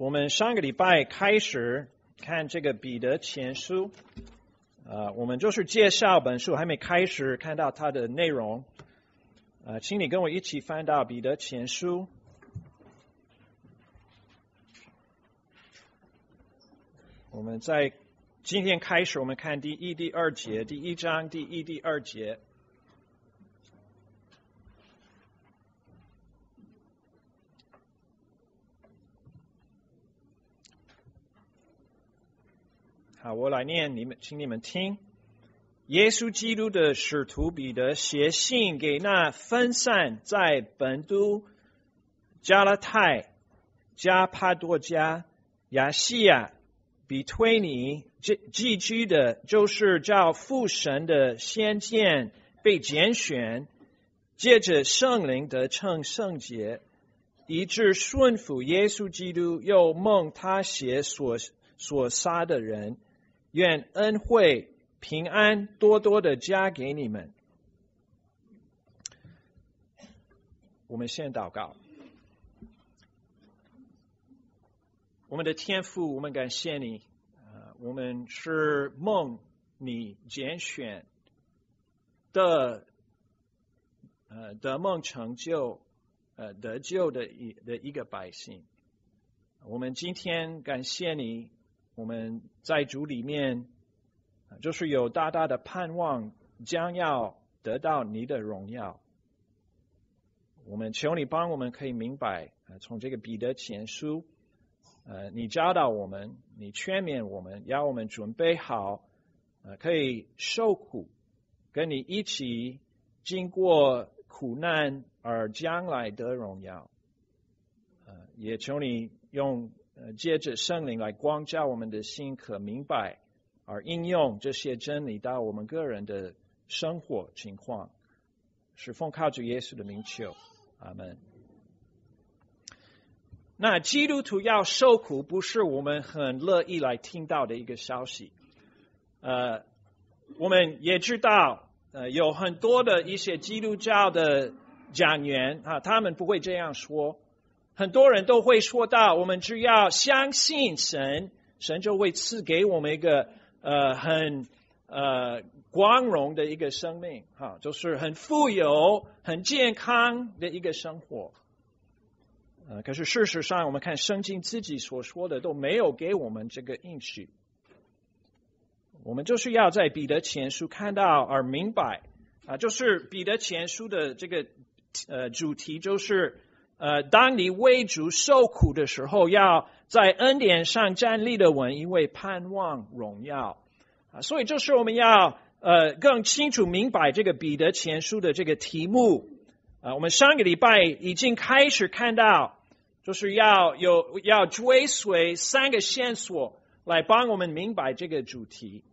我们上个礼拜开始看这个彼得前书，呃，我们就是介绍本书，还没开始看到它的内容，呃，请你跟我一起翻到彼得前书。我们在今天开始，我们看第一、第二节，第一章第一、第二节。我来念你们，请你们听。耶稣基督的使徒彼得写信给那分散在本都、加拉太、加帕多加、亚细亚、比推尼寄寄居的，就是叫父神的先见被拣选，借着圣灵得称圣洁，以致顺服耶稣基督，又蒙他血所所杀的人。愿恩惠平安多多的加给你们。我们先祷告，我们的天父，我们感谢你，呃，我们是梦你拣选的，呃，得梦成就，呃，得救的一的一个百姓。我们今天感谢你。我们在主里面，就是有大大的盼望，将要得到你的荣耀。我们求你帮我们，可以明白，从这个彼得前书，呃，你教导我们，你劝勉我们，要我们准备好，呃，可以受苦，跟你一起经过苦难而将来得荣耀。呃，也求你用。呃，借着圣灵来光照我们的心，可明白而应用这些真理到我们个人的生活情况，是奉靠主耶稣的名求，阿门。那基督徒要受苦，不是我们很乐意来听到的一个消息。呃，我们也知道，呃，有很多的一些基督教的讲员啊，他们不会这样说。很多人都会说到，我们只要相信神，神就会赐给我们一个呃很呃光荣的一个生命，哈，就是很富有、很健康的一个生活。呃，可是事实上，我们看圣经自己所说的都没有给我们这个应许。我们就是要在彼得前书看到而明白啊，就是彼得前书的这个呃主题就是。呃，当你为主受苦的时候，要在恩典上站立的稳，因为盼望荣耀啊。所以，这是我们要呃更清楚明白这个彼得前书的这个题目啊。我们上个礼拜已经开始看到，就是要有要追随三个线索来帮我们明白这个主题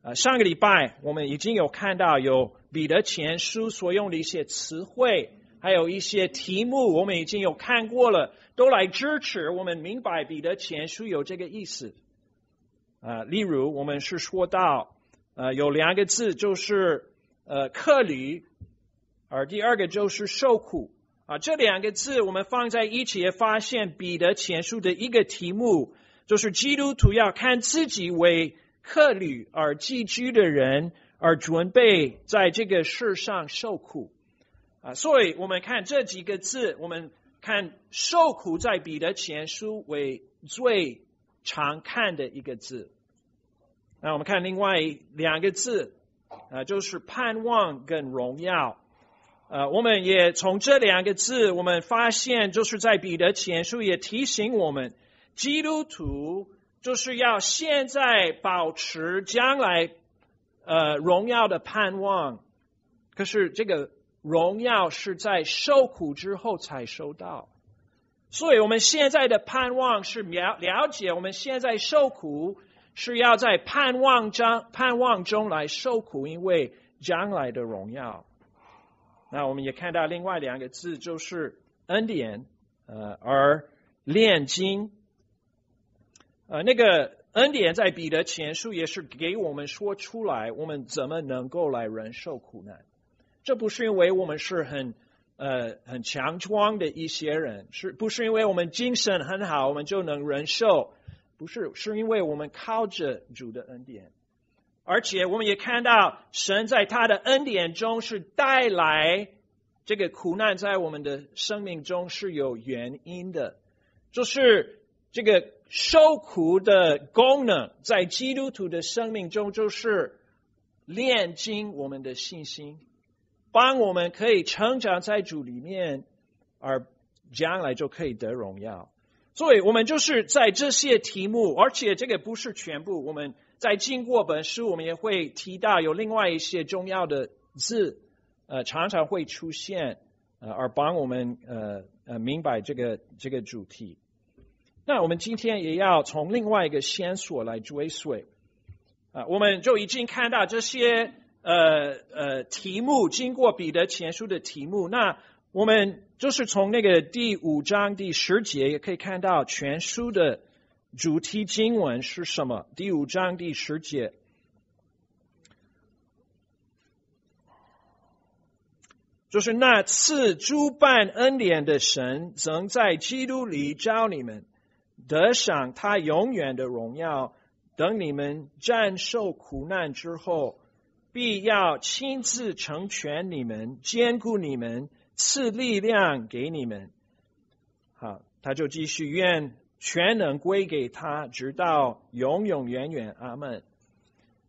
啊。上个礼拜我们已经有看到有彼得前书所用的一些词汇。还有一些题目，我们已经有看过了，都来支持我们明白彼得前书有这个意思。啊，例如我们是说到，呃，有两个字就是呃克旅，而第二个就是受苦。啊，这两个字我们放在一起，也发现彼得前书的一个题目，就是基督徒要看自己为客旅而寄居的人，而准备在这个世上受苦。啊，所以我们看这几个字，我们看受苦在彼得前书为最常看的一个字。那我们看另外两个字，啊，就是盼望跟荣耀。呃，我们也从这两个字，我们发现就是在彼得前书也提醒我们，基督徒就是要现在保持将来呃荣耀的盼望。可是这个。荣耀是在受苦之后才收到，所以我们现在的盼望是了了解，我们现在受苦是要在盼望中盼望中来受苦，因为将来的荣耀。那我们也看到另外两个字，就是恩典，呃，而炼金，呃，那个恩典在彼得前书也是给我们说出来，我们怎么能够来忍受苦难。这不是因为我们是很呃很强壮的一些人，是不是因为我们精神很好，我们就能忍受？不是，是因为我们靠着主的恩典，而且我们也看到神在他的恩典中是带来这个苦难，在我们的生命中是有原因的，就是这个受苦的功能，在基督徒的生命中就是炼金我们的信心，帮我们可以成长在主里面，而将来就可以得荣耀。所以我们就是在这些题目，而且这个不是全部。我们在经过本书，我们也会提到有另外一些重要的字，呃，常常会出现，呃，而帮我们呃呃明白这个这个主题。那我们今天也要从另外一个线索来追随，啊，我们就已经看到这些呃呃题目，经过彼得前书的题目，那。我们就是从那个第五章第十节也可以看到全书的主题经文是什么。第五章第十节，就是那次诸般恩典的神，曾在基督里教你们得享他永远的荣耀。等你们战胜苦难之后，必要亲自成全你们，兼顾你们。赐力量给你们，好，他就继续愿全能归给他，直到永永远远。阿门。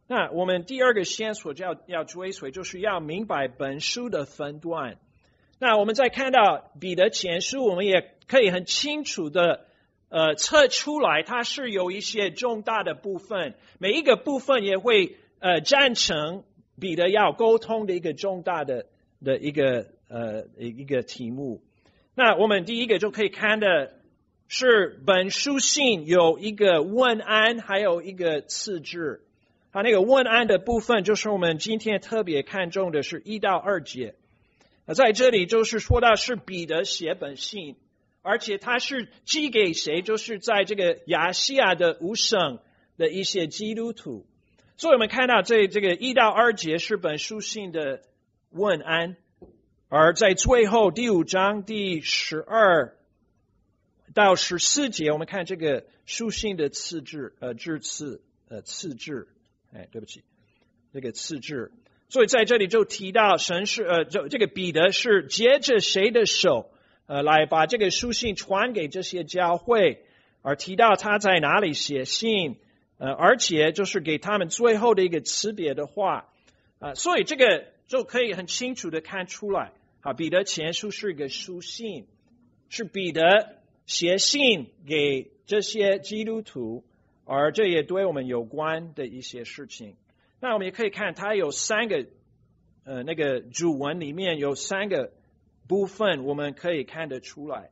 那我们第二个线索就要要追随，就是要明白本书的分段。那我们再看到彼得前书，我们也可以很清楚的呃测出来，它是有一些重大的部分，每一个部分也会呃赞成彼得要沟通的一个重大的的一个。呃，一个题目。那我们第一个就可以看的是本书信有一个问安，还有一个次之。它那个问安的部分，就是我们今天特别看重的是一到二节。那在这里就是说到是彼得写本信，而且他是寄给谁？就是在这个亚细亚的五省的一些基督徒。所以我们看到这这个一到二节是本书信的问安。而在最后第五章第十二到十四节，我们看这个书信的次字，呃，字次，呃，次字，哎，对不起，这个次字。所以在这里就提到神是，呃，这这个彼得是接着谁的手，呃，来把这个书信传给这些教会，而提到他在哪里写信，呃，而且就是给他们最后的一个辞别的话，啊，所以这个就可以很清楚的看出来。啊，彼得前书是一个书信，是彼得写信给这些基督徒，而这也对我们有关的一些事情。那我们也可以看，它有三个，呃，那个主文里面有三个部分，我们可以看得出来。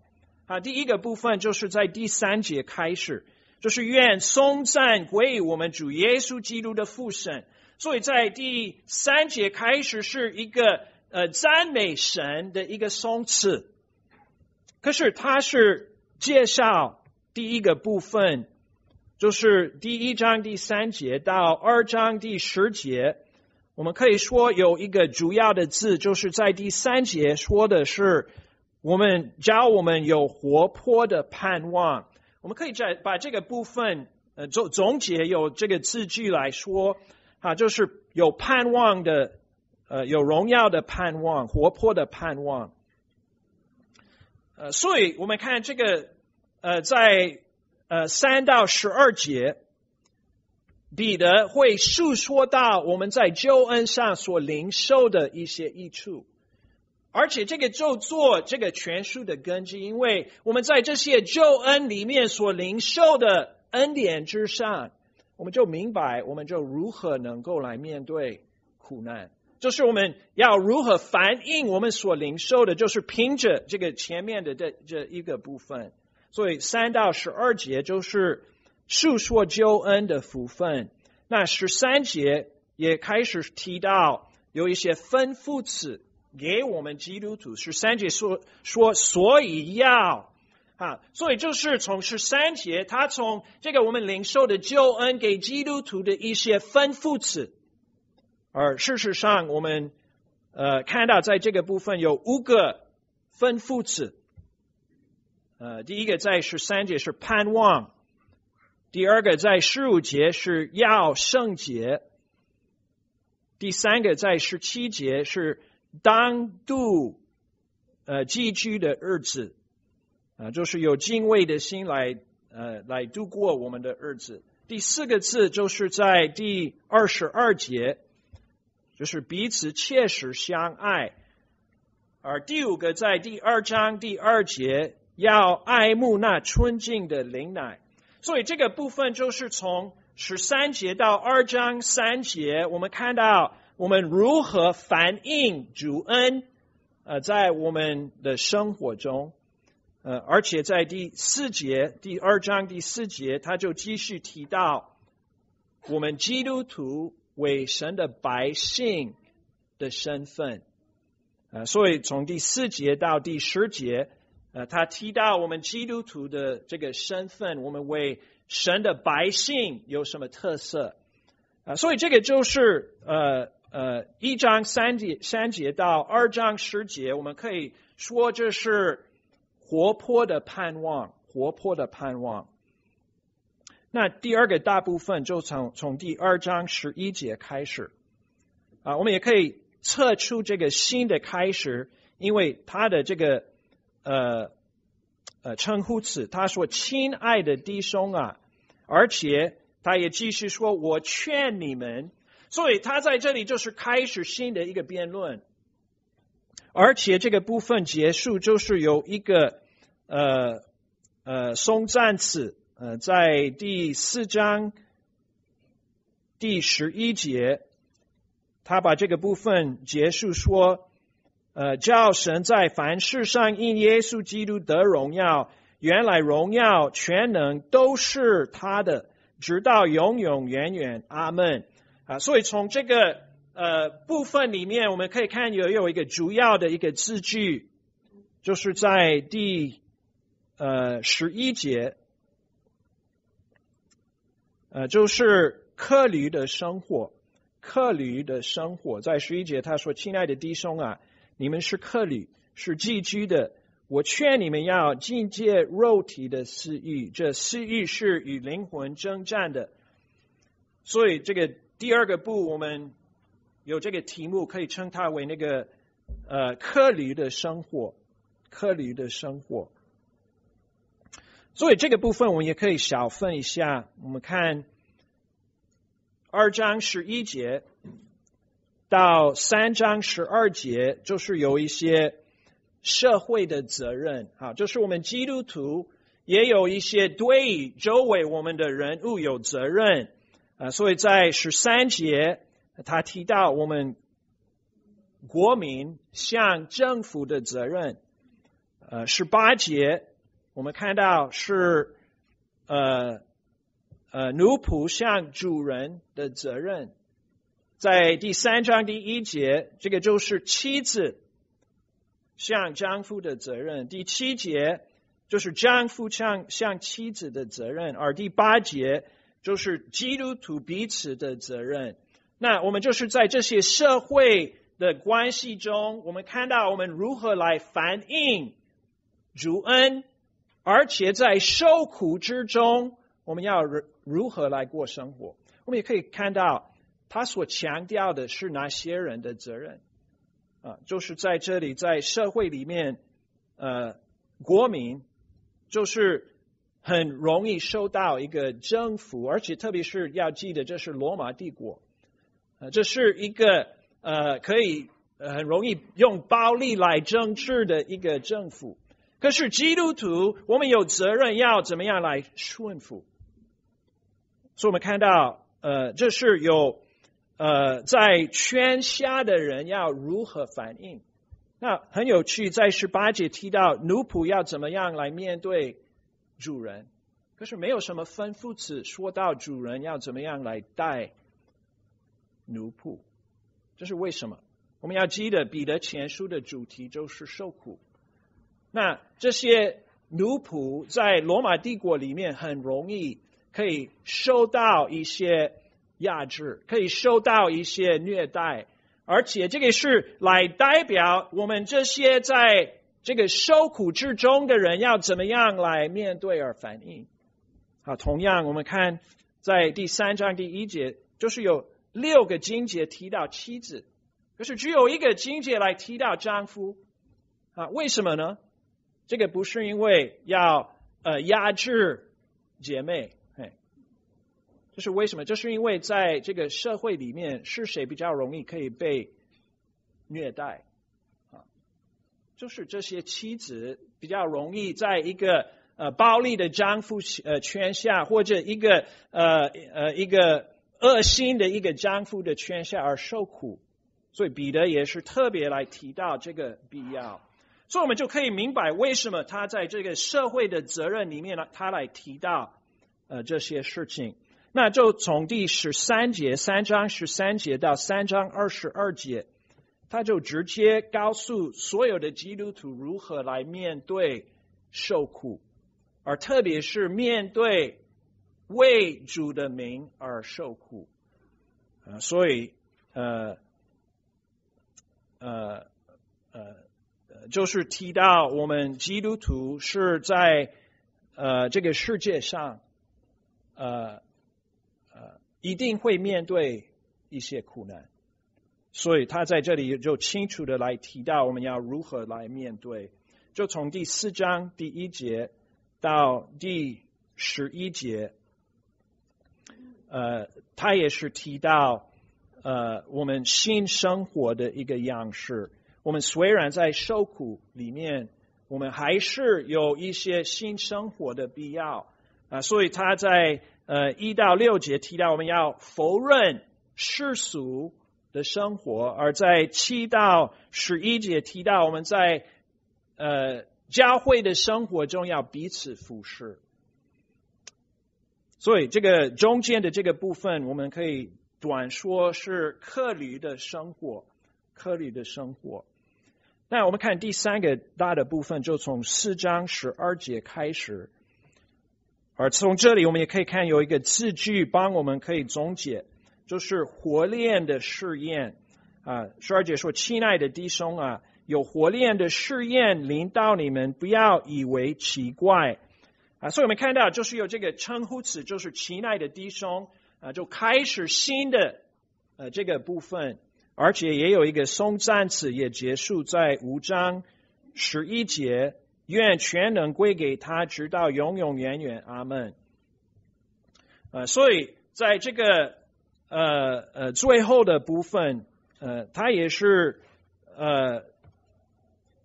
啊，第一个部分就是在第三节开始，就是愿颂赞归于我们主耶稣基督的父神。所以在第三节开始是一个。呃，赞美神的一个颂词，可是它是介绍第一个部分，就是第一章第三节到二章第十节，我们可以说有一个主要的字，就是在第三节说的是我们教我们有活泼的盼望，我们可以再把这个部分呃总总结有这个字句来说啊，就是有盼望的。呃，有荣耀的盼望，活泼的盼望。呃，所以我们看这个，呃，在呃三到十二节，彼得会述说到我们在救恩上所领受的一些益处，而且这个就做这个全书的根基，因为我们在这些救恩里面所领受的恩典之上，我们就明白，我们就如何能够来面对苦难。就是我们要如何反映我们所领受的，就是凭着这个前面的这这一个部分。所以三到十二节就是述说救恩的福分。那十三节也开始提到有一些吩咐词给我们基督徒。十三节说说，所以要啊，所以就是从十三节，他从这个我们领受的救恩给基督徒的一些吩咐词。而事实上，我们呃看到在这个部分有五个吩咐词。呃，第一个在十三节是盼望，第二个在十五节是要圣洁，第三个在十七节是当度呃寄居的日子，啊，就是有敬畏的心来呃来度过我们的日子。第四个字就是在第二十二节，就是彼此切实相爱，而第五个在第二章第二节。要爱慕那纯净的灵奶，所以这个部分就是从十三节到二章三节，我们看到我们如何反映主恩，呃，在我们的生活中，呃，而且在第四节第二章第四节，他就继续提到我们基督徒为神的百姓的身份，呃，所以从第四节到第十节。呃，他提到我们基督徒的这个身份，我们为神的百姓有什么特色啊？所以这个就是呃呃一章三节三节到二章十节，我们可以说这是活泼的盼望，活泼的盼望。那第二个大部分就从从第二章十一节开始啊，我们也可以测出这个新的开始，因为他的这个。呃呃，称呼词，他说：“亲爱的弟兄啊！”而且他也继续说：“我劝你们。”所以他在这里就是开始新的一个辩论，而且这个部分结束就是有一个呃呃松赞词，呃，在第四章第十一节，他把这个部分结束说。呃，叫神在凡事上因耶稣基督得荣耀，原来荣耀全能都是他的，直到永永远远，阿门。啊，所以从这个呃部分里面，我们可以看有有一个主要的一个字句，就是在第呃十一节，呃，就是客旅的生活，客旅的生活，在十一节他说：“亲爱的弟兄啊。”你们是客旅，是寄居的。我劝你们要境界肉体的私欲，这私欲是与灵魂征战的。所以，这个第二个部，我们有这个题目，可以称它为那个呃客旅的生活，客旅的生活。所以，这个部分我们也可以小分一下。我们看二章十一节。到三章十二节，就是有一些社会的责任啊，就是我们基督徒也有一些对周围我们的人物有责任啊，所以在十三节他提到我们国民向政府的责任，呃，十八节我们看到是呃呃奴仆向主人的责任。在第三章第一节，这个就是妻子向丈夫的责任；第七节就是丈夫向向妻子的责任；而第八节就是基督徒彼此的责任。那我们就是在这些社会的关系中，我们看到我们如何来反映主恩，而且在受苦之中，我们要如何来过生活？我们也可以看到。他所强调的是哪些人的责任啊？就是在这里，在社会里面，呃，国民就是很容易受到一个征服，而且特别是要记得，这是罗马帝国，呃，这是一个呃可以很容易用暴力来争执的一个政府。可是基督徒，我们有责任要怎么样来顺服？所以我们看到，呃，这是有。呃，在圈下的人要如何反应？那很有趣，在十八节提到奴仆要怎么样来面对主人，可是没有什么吩咐词说到主人要怎么样来带奴仆，这是为什么？我们要记得彼得前书的主题就是受苦。那这些奴仆在罗马帝国里面很容易可以受到一些。压制可以受到一些虐待，而且这个是来代表我们这些在这个受苦之中的人要怎么样来面对而反应。好，同样我们看在第三章第一节，就是有六个经节提到妻子，可是只有一个经节来提到丈夫。啊，为什么呢？这个不是因为要呃压制姐妹，哎，这是为什么？就是因为在这个社会里面，是谁比较容易可以被虐待？就是这些妻子比较容易在一个呃暴力的丈夫呃圈下，或者一个呃呃一个恶心的一个丈夫的圈下而受苦，所以彼得也是特别来提到这个必要。所以，我们就可以明白为什么他在这个社会的责任里面呢，他来提到呃这些事情。那就从第十三节三章十三节到三章二十二节，他就直接告诉所有的基督徒如何来面对受苦，而特别是面对为主的名而受苦。啊，所以呃呃呃。就是提到我们基督徒是在呃这个世界上，呃呃一定会面对一些苦难，所以他在这里就清楚的来提到我们要如何来面对。就从第四章第一节到第十一节，呃，他也是提到呃我们新生活的一个样式。我们虽然在受苦里面，我们还是有一些新生活的必要啊。所以他在呃一到六节提到我们要否认世俗的生活，而在七到十一节提到我们在呃教会的生活中要彼此服侍。所以这个中间的这个部分，我们可以短说是克里的生活，克里的生活。那我们看第三个大的部分，就从四章十二节开始。而从这里，我们也可以看有一个字句帮我们可以总结，就是活炼的试验啊。十二节说：“亲爱的弟兄啊，有活炼的试验临到你们，不要以为奇怪啊。”所以我们看到，就是有这个称呼词，就是“亲爱的弟兄”啊，就开始新的呃这个部分。而且也有一个松赞词，也结束在五章十一节，愿全能归给他，直到永永远远，阿门。呃，所以在这个呃呃最后的部分，呃，他也是呃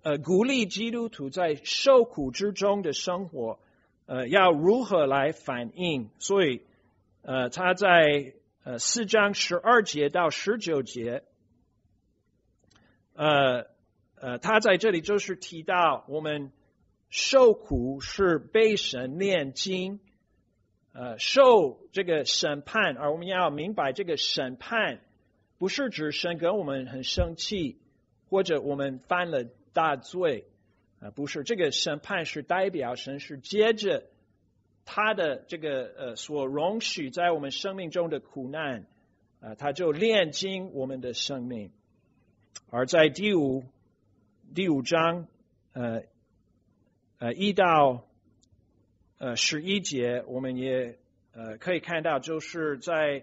呃鼓励基督徒在受苦之中的生活，呃，要如何来反应？所以呃，他在呃四章十二节到十九节。呃呃，他在这里就是提到我们受苦是被神炼金，呃，受这个审判，而我们要明白这个审判不是指神跟我们很生气，或者我们犯了大罪啊，不是这个审判是代表神是接着他的这个呃所容许在我们生命中的苦难啊，他就炼金我们的生命。而在第五第五章，呃呃一到呃十一节，我们也呃可以看到，就是在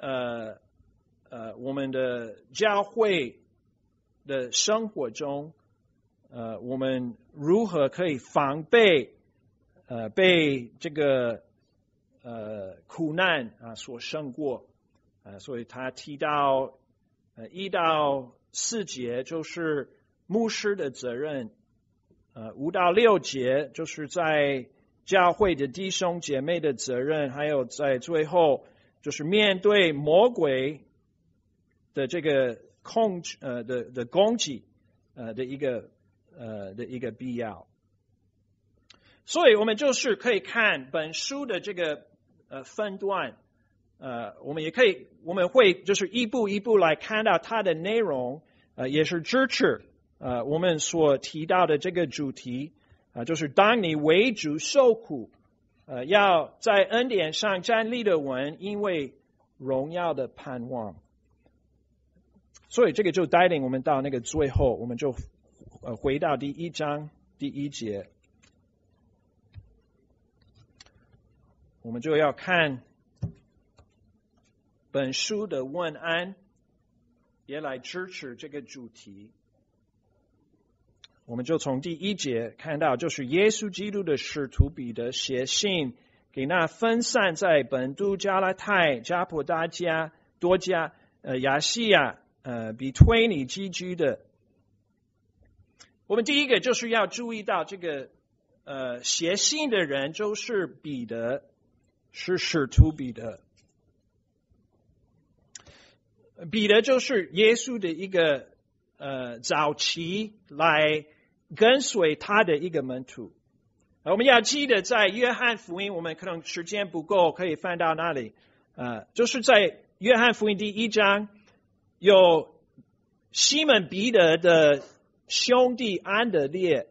呃呃我们的教会的生活中，呃我们如何可以防备呃被这个呃苦难啊所胜过啊？所以他提到呃一到。四节就是牧师的责任，呃，五到六节就是在教会的弟兄姐妹的责任，还有在最后就是面对魔鬼的这个控制呃的的攻击呃的一个呃的一个必要。所以我们就是可以看本书的这个呃分段。呃，我们也可以，我们会就是一步一步来看到它的内容，呃，也是支持呃我们所提到的这个主题啊，就是当你为主受苦，呃，要在恩典上站立的文，因为荣耀的盼望。所以这个就带领我们到那个最后，我们就呃回到第一章第一节，我们就要看本书的问安，也来支持这个主题。我们就从第一节看到，就是耶稣基督的使徒彼得写信给那分散在本都、加拉太、加普达加、多加、呃亚细亚、呃比推尼寄居的。我们第一个就是要注意到，这个呃写信的人就是彼得，是使徒彼得。彼得就是耶稣的一个呃早期来。跟随他的一个门徒，我们要记得，在约翰福音，我们可能时间不够，可以翻到那里。呃，就是在约翰福音第一章，有西门彼得的兄弟安德烈，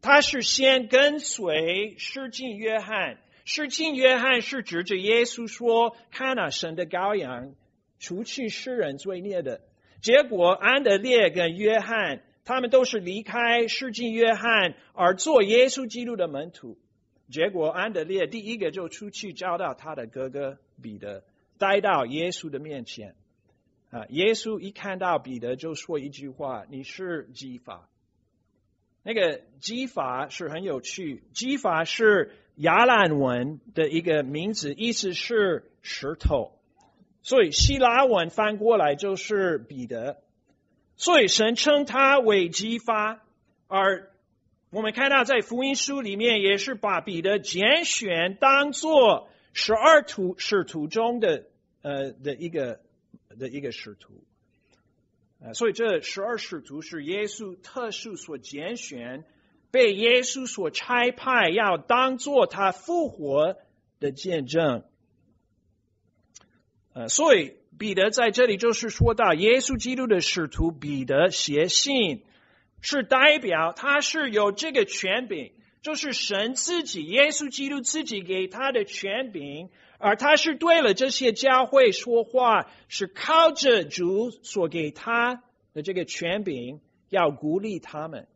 他是先跟随施浸约翰，施浸约翰是指着耶稣说：“看那神的羔羊，除去世人罪孽的。”结果安德烈跟约翰。他们都是离开世纪约翰而做耶稣基督的门徒，结果安德烈第一个就出去找到他的哥哥彼得，带到耶稣的面前。啊，耶稣一看到彼得就说一句话：“你是基法。”那个基法是很有趣，基法是亚兰文的一个名字，意思是石头，所以希腊文翻过来就是彼得。所以神称他为激发，而我们看到在福音书里面也是把彼得拣选当做十二徒使徒中的呃的一个的一个使徒，呃，所以这十二使徒是耶稣特殊所拣选，被耶稣所差派要当做他复活的见证，呃，所以。彼得在这里就是说到，耶稣基督的使徒彼得写信，是代表他是有这个权柄，就是神自己，耶稣基督自己给他的权柄，而他是对了这些教会说话，是靠着主所给他的这个权柄，要鼓励他们。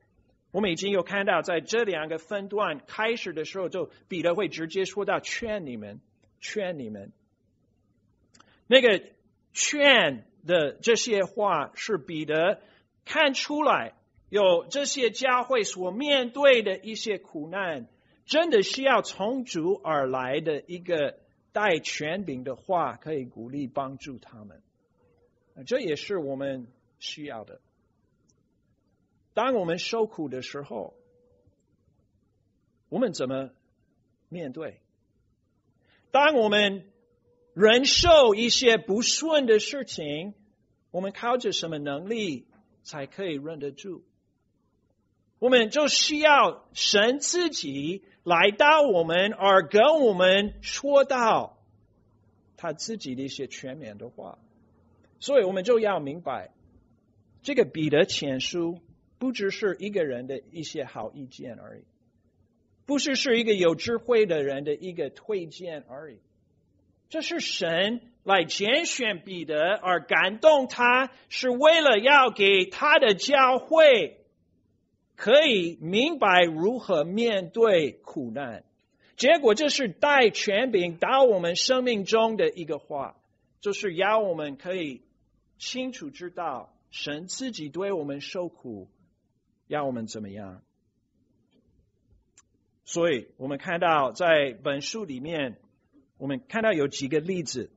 我们已经有看到，在这两个分段开始的时候，就彼得会直接说到劝你们，劝你们，那个。劝的这些话是彼得看出来有这些教会所面对的一些苦难，真的需要从主而来的一个带权柄的话，可以鼓励帮助他们。这也是我们需要的。当我们受苦的时候，我们怎么面对？当我们忍受一些不顺的事情，我们靠着什么能力才可以忍得住？我们就需要神自己来到我们，而跟我们说到他自己的一些全面的话。所以我们就要明白，这个彼得前书不只是一个人的一些好意见而已，不是是一个有智慧的人的一个推荐而已。这是神来拣选彼得而感动他，是为了要给他的教会可以明白如何面对苦难。结果，这是带权柄到我们生命中的一个话，就是要我们可以清楚知道神自己对我们受苦，要我们怎么样。所以我们看到在本书里面。我们看到有几个例子，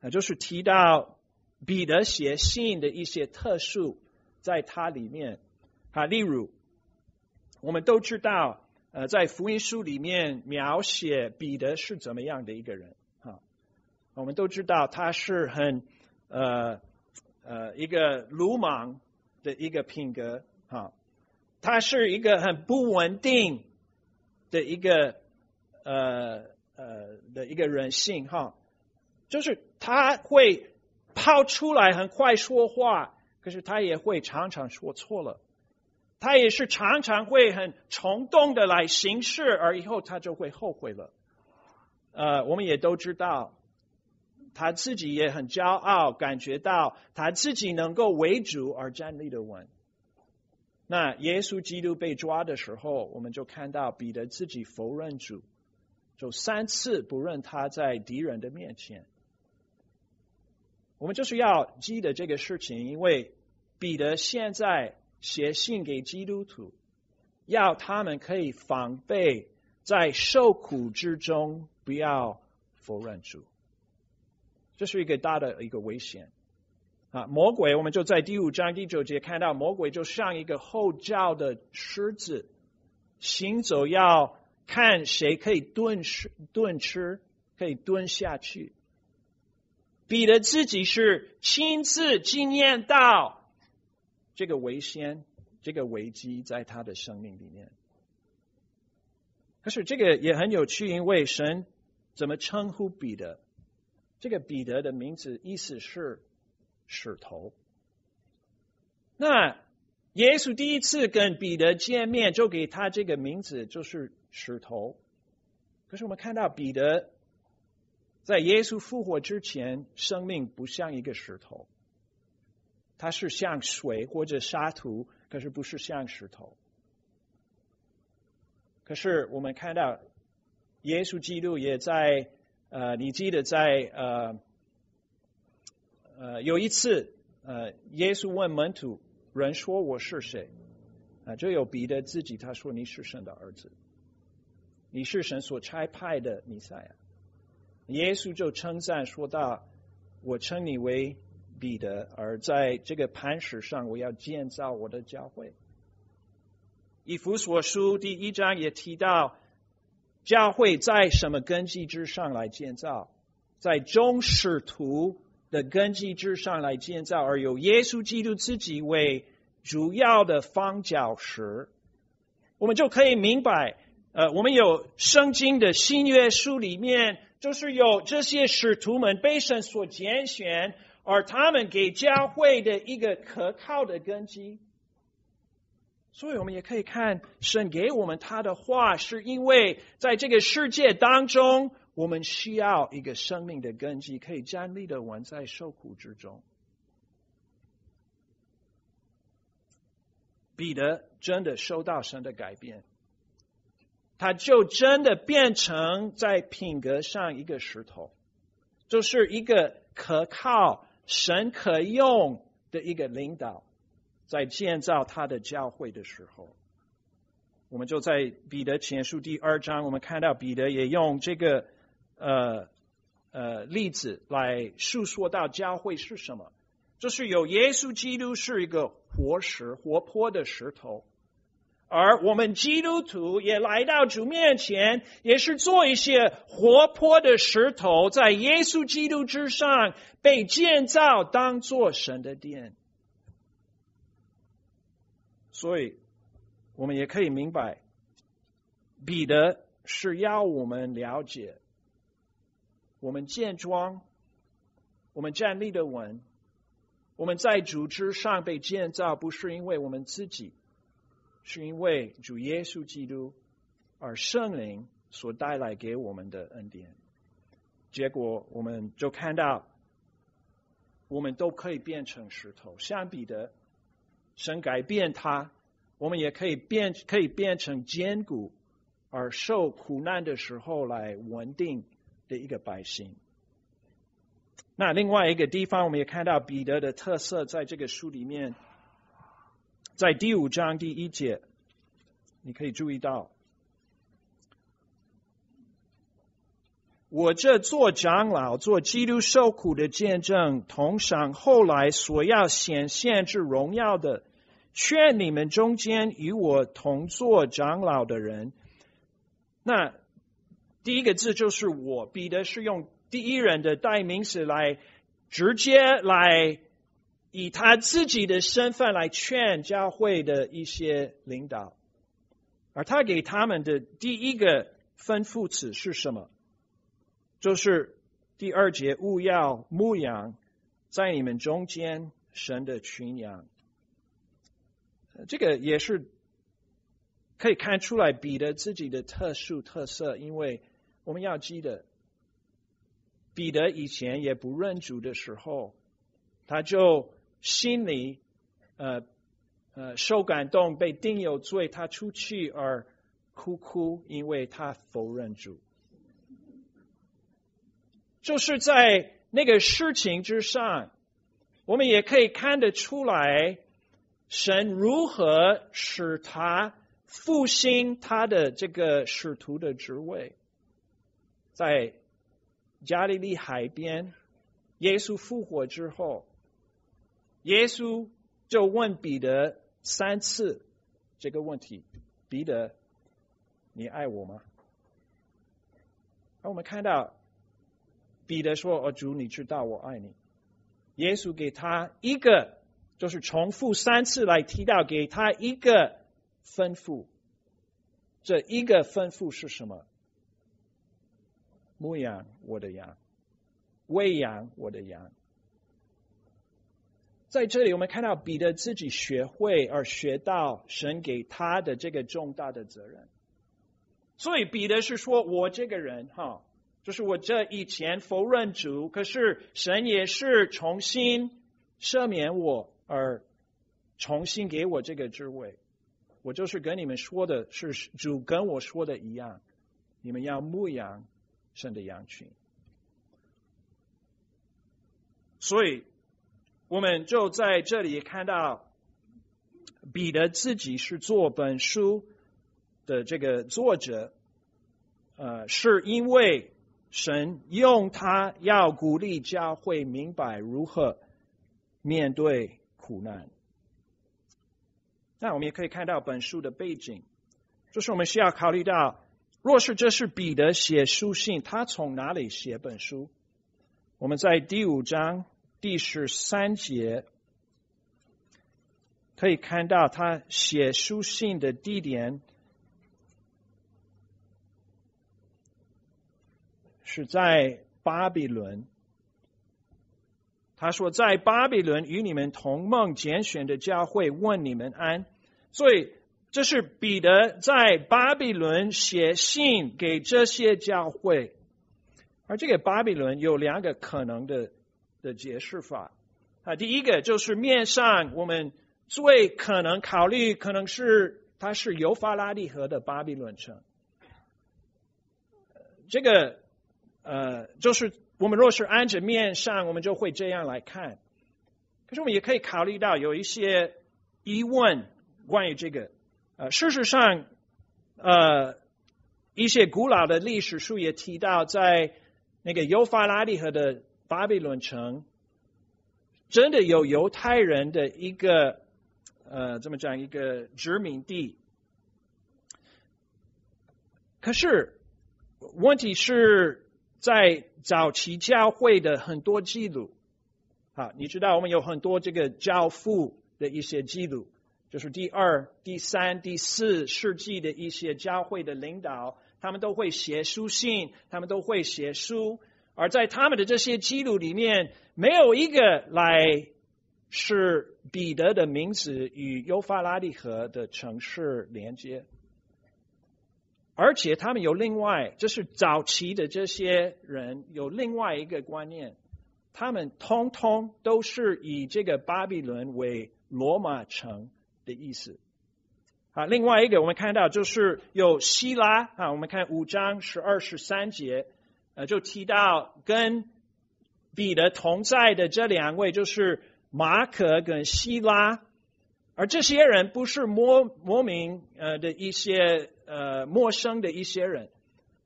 啊，就是提到彼得写信的一些特殊，在它里面，啊，例如，我们都知道，呃，在福音书里面描写彼得是怎么样的一个人，啊，我们都知道他是很，呃，呃，一个鲁莽的一个品格，啊，他是一个很不稳定的一个，呃。呃的一个人性哈，就是他会抛出来很快说话，可是他也会常常说错了，他也是常常会很冲动的来行事，而以后他就会后悔了。呃，我们也都知道，他自己也很骄傲，感觉到他自己能够为主而站立的稳。那耶稣基督被抓的时候，我们就看到彼得自己否认主，就三次不认他在敌人的面前。我们就是要记得这个事情，因为彼得现在写信给基督徒，要他们可以防备在受苦之中不要否认主，这是一个大的一个危险啊！魔鬼，我们就在第五章第九节看到，魔鬼就像一个后教的狮子，行走要看谁可以顿吃顿吃，可以蹲下去。彼得自己是亲自经验到这个危险、这个危机在他的生命里面。可是这个也很有趣，因为神怎么称呼彼得？这个彼得的名字意思是石头。那耶稣第一次跟彼得见面，就给他这个名字，就是石头。可是我们看到彼得。在耶稣复活之前，生命不像一个石头，它是像水或者沙土，可是不是像石头。可是我们看到，耶稣基督也在呃，你记得在呃呃有一次呃，耶稣问门徒：“人说我是谁？”啊，就有彼得自己他说：“你是神的儿子，你是神所差派的弥赛亚。”耶稣就称赞说道：“我称你为彼得，而在这个磐石上，我要建造我的教会。”以弗所书第一章也提到，教会在什么根基之上来建造？在中使徒的根基之上来建造，而有耶稣基督自己为主要的方角石，我们就可以明白，呃，我们有圣经的新约书里面。就是有这些使徒们被神所拣选，而他们给教会的一个可靠的根基。所以我们也可以看神给我们他的话，是因为在这个世界当中，我们需要一个生命的根基，可以站立的稳在受苦之中。彼得真的受到神的改变。他就真的变成在品格上一个石头，就是一个可靠、神可用的一个领导，在建造他的教会的时候，我们就在彼得前书第二章，我们看到彼得也用这个呃呃例子来诉说到教会是什么，就是有耶稣基督是一个活石、活泼的石头。而我们基督徒也来到主面前，也是做一些活泼的石头，在耶稣基督之上被建造，当做神的殿。所以，我们也可以明白，彼得是要我们了解，我们建桩，我们站立的稳，我们在主之上被建造，不是因为我们自己。是因为主耶稣基督而圣灵所带来给我们的恩典，结果我们就看到，我们都可以变成石头。相比的，神改变他，我们也可以变，可以变成坚固而受苦难的时候来稳定的一个百姓。那另外一个地方，我们也看到彼得的特色，在这个书里面。在第五章第一节，你可以注意到，我这做长老、做基督受苦的见证，同赏后来所要显现之荣耀的，劝你们中间与我同做长老的人。那第一个字就是我，彼得是用第一人的代名词来直接来。以他自己的身份来劝教会的一些领导，而他给他们的第一个吩咐词是什么？就是第二节勿要牧养在你们中间神的群羊。这个也是可以看出来彼得自己的特殊特色，因为我们要记得，彼得以前也不认主的时候，他就。心里，呃，呃受感动，被定有罪，他出去而哭哭，因为他否认主。就是在那个事情之上，我们也可以看得出来，神如何使他复兴他的这个使徒的职位，在加利利海边，耶稣复活之后，耶稣就问彼得三次这个问题：“彼得，你爱我吗？”而我们看到。彼得说：“哦，主，你知道我爱你。”耶稣给他一个，就是重复三次来提到，给他一个吩咐。这一个吩咐是什么？牧养我的羊，喂养我的羊。在这里，我们看到彼得自己学会而学到神给他的这个重大的责任。所以彼得是说：“我这个人，哈。”就是我这以前否认主，可是神也是重新赦免我，而重新给我这个职位。我就是跟你们说的是主跟我说的一样，你们要牧养神的羊群。所以，我们就在这里看到彼得自己是做本书的这个作者，呃，是因为。神用他要鼓励教会明白如何面对苦难。那我们也可以看到本书的背景，就是我们需要考虑到，若是这是彼得写书信，他从哪里写本书？我们在第五章第十三节可以看到他写书信的地点。是在巴比伦。他说，在巴比伦与你们同梦拣选的教会问你们安。所以，这是彼得在巴比伦写信给这些教会。而这个巴比伦有两个可能的的解释法啊。第一个就是面上我们最可能考虑，可能是它是由法拉利河的巴比伦城。这个。呃，就是我们若是按着面上，我们就会这样来看。可是我们也可以考虑到有一些疑问关于这个。呃，事实上，呃，一些古老的历史书也提到，在那个幼发拉底河的巴比伦城，真的有犹太人的一个呃，这么讲一个殖民地。可是问题是。在早期教会的很多记录，啊，你知道我们有很多这个教父的一些记录，就是第二、第三、第四世纪的一些教会的领导，他们都会写书信，他们都会写书，而在他们的这些记录里面，没有一个来是彼得的名字与幼发拉底河的城市连接。而且他们有另外，就是早期的这些人有另外一个观念，他们通通都是以这个巴比伦为罗马城的意思。啊，另外一个我们看到就是有希拉啊，我们看五章十二十三节，呃，就提到跟彼得同在的这两位就是马可跟希拉，而这些人不是摩摩名呃的一些。呃，陌生的一些人，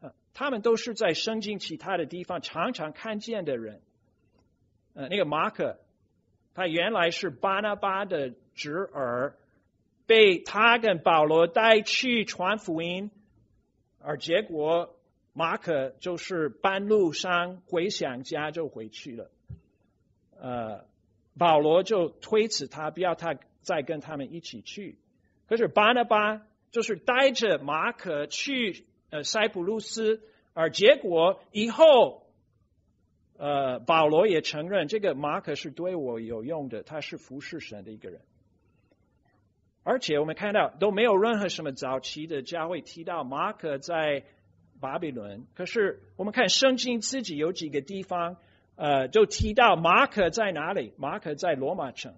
呃，他们都是在圣经其他的地方常常看见的人。呃，那个马可，他原来是巴拿巴的侄儿，被他跟保罗带去传福音，而结果马可就是半路上回想家就回去了。呃，保罗就推辞他，不要他再跟他们一起去。可是巴拿巴。就是带着马可去呃塞浦路斯，而结果以后，呃保罗也承认这个马可是对我有用的，他是服侍神的一个人。而且我们看到都没有任何什么早期的教会提到马可在巴比伦，可是我们看圣经自己有几个地方，呃就提到马可在哪里？马可在罗马城。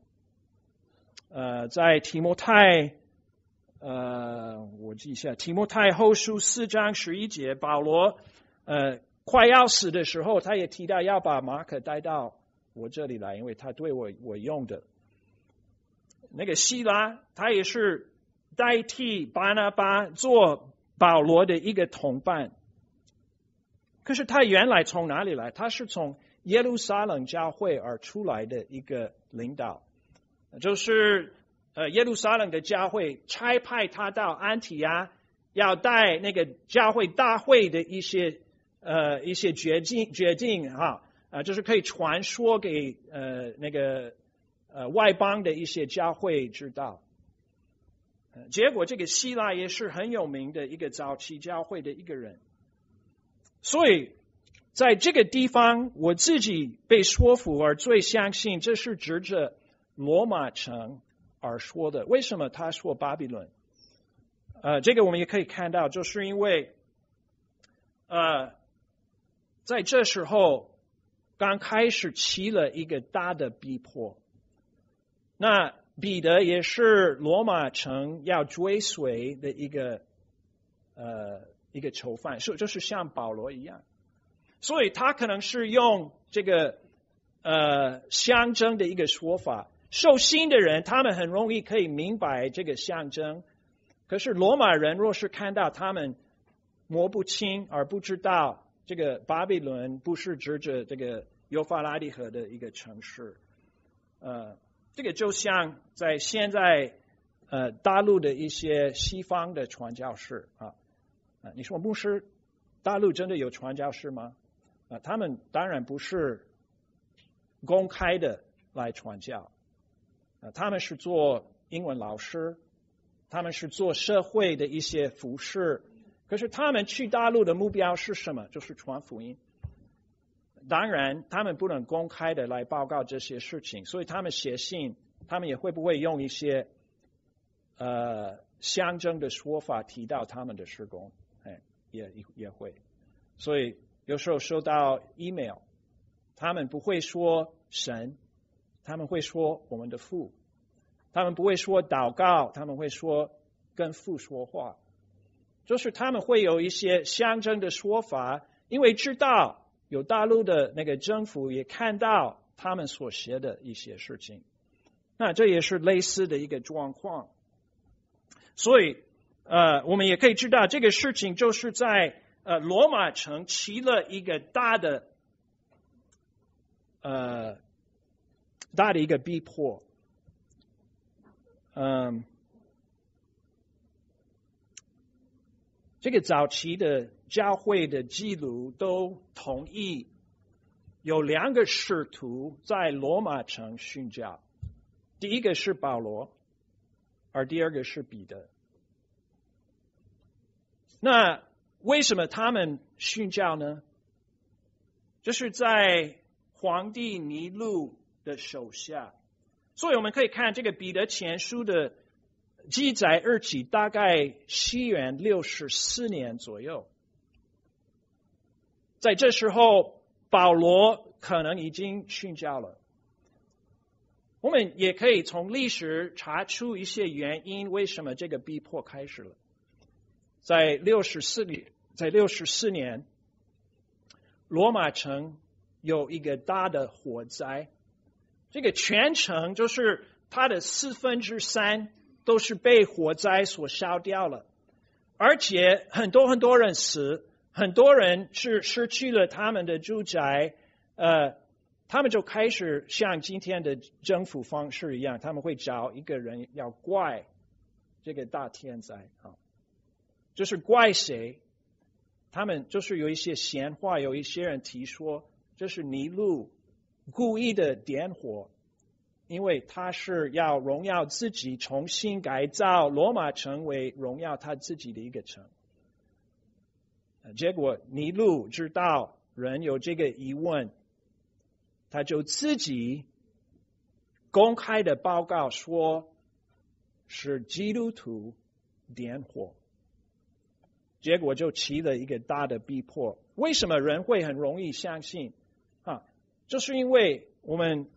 呃，在提摩太，呃，我记一下，提摩太后书四章十一节，保罗呃快要死的时候，他也提到要把马可带到我这里来，因为他对我我用的。那个希拉，他也是代替巴拿巴做保罗的一个同伴。可是他原来从哪里来？他是从耶路撒冷教会而出来的一个领导，就是呃耶路撒冷的教会差派他到安提亚，要带那个教会大会的一些呃一些决定决定哈啊，就是可以传说给呃那个。呃，外邦的一些教会知道，结果这个希腊也是很有名的一个早期教会的一个人，所以在这个地方，我自己被说服而最相信，这是指着罗马城而说的。为什么他说巴比伦？呃，这个我们也可以看到，就是因为呃，在这时候刚开始起了一个大的逼迫。那彼得也是罗马城要追随的一个呃一个囚犯，是就是像保罗一样，所以他可能是用这个呃象征的一个说法。受心的人他们很容易可以明白这个象征，可是罗马人若是看到他们摸不清而不知道这个巴比伦不是指着这个幼发拉底河的一个城市，呃。这个就像在现在呃大陆的一些西方的传教士啊啊，你说牧师，大陆真的有传教士吗？啊，他们当然不是公开的来传教啊，他们是做英文老师，他们是做社会的一些服饰，可是他们去大陆的目标是什么？就是传福音。当然，他们不能公开的来报告这些事情，所以他们写信，他们也会不会用一些呃象征的说法提到他们的施工？哎，也也会。所以有时候收到 email，他们不会说神，他们会说我们的父，他们不会说祷告，他们会说跟父说话，就是他们会有一些象征的说法，因为知道。有大陆的那个政府也看到他们所写的一些事情，那这也是类似的一个状况。所以，呃，我们也可以知道这个事情就是在呃罗马城起了一个大的呃大的一个逼迫，嗯，这个早期的。教会的记录都同意有两个使徒在罗马城训教，第一个是保罗，而第二个是彼得。那为什么他们训教呢？就是在皇帝尼禄的手下，所以我们可以看这个彼得前书的记载日期，大概西元六十四年左右。在这时候，保罗可能已经殉教了。我们也可以从历史查出一些原因，为什么这个逼迫开始了。在六十四年，在六十四年，罗马城有一个大的火灾，这个全城就是它的四分之三都是被火灾所烧掉了，而且很多很多人死。很多人是失去了他们的住宅，呃，他们就开始像今天的政府方式一样，他们会找一个人要怪这个大天灾啊，就是怪谁？他们就是有一些闲话，有一些人提说这是尼禄故意的点火，因为他是要荣耀自己，重新改造罗马成为荣耀他自己的一个城。结果尼禄知道人有这个疑问，他就自己公开的报告说，是基督徒点火，结果就起了一个大的逼迫。为什么人会很容易相信？啊，就是因为我们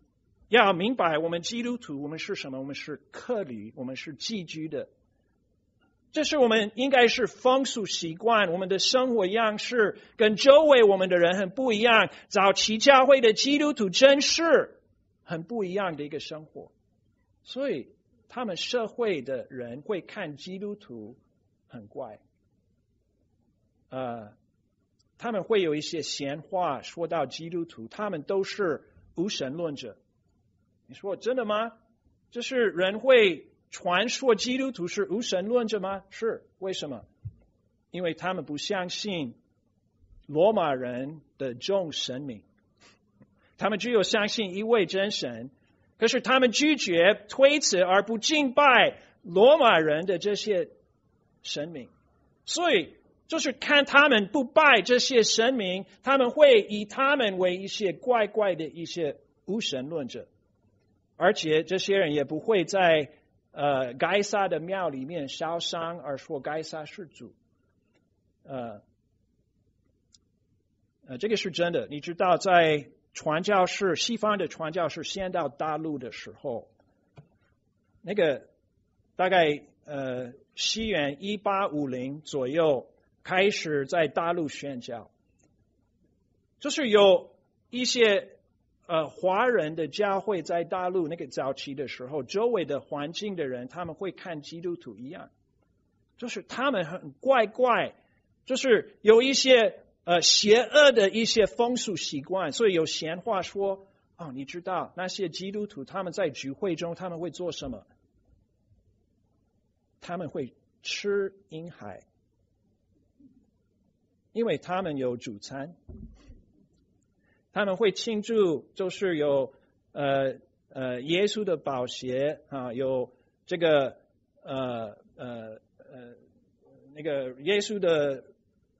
要明白，我们基督徒，我们是什么？我们是客旅，我们是寄居的。这是我们应该是风俗习惯，我们的生活样式跟周围我们的人很不一样。早期教会的基督徒真是很不一样的一个生活，所以他们社会的人会看基督徒很怪，呃，他们会有一些闲话说到基督徒，他们都是无神论者。你说真的吗？就是人会。传说基督徒是无神论者吗？是为什么？因为他们不相信罗马人的众神明，他们只有相信一位真神。可是他们拒绝推辞而不敬拜罗马人的这些神明，所以就是看他们不拜这些神明，他们会以他们为一些怪怪的一些无神论者，而且这些人也不会在。呃，该撒的庙里面烧伤而说该撒是主，呃，呃，这个是真的。你知道，在传教士西方的传教士先到大陆的时候，那个大概呃西元一八五零左右开始在大陆宣教，就是有一些。呃，华人的教会在大陆那个早期的时候，周围的环境的人他们会看基督徒一样，就是他们很怪怪，就是有一些呃邪恶的一些风俗习惯，所以有闲话说哦，你知道那些基督徒他们在聚会中他们会做什么？他们会吃婴孩，因为他们有主餐。他们会庆祝，就是有呃呃耶稣的宝鞋啊，有这个呃呃呃那个耶稣的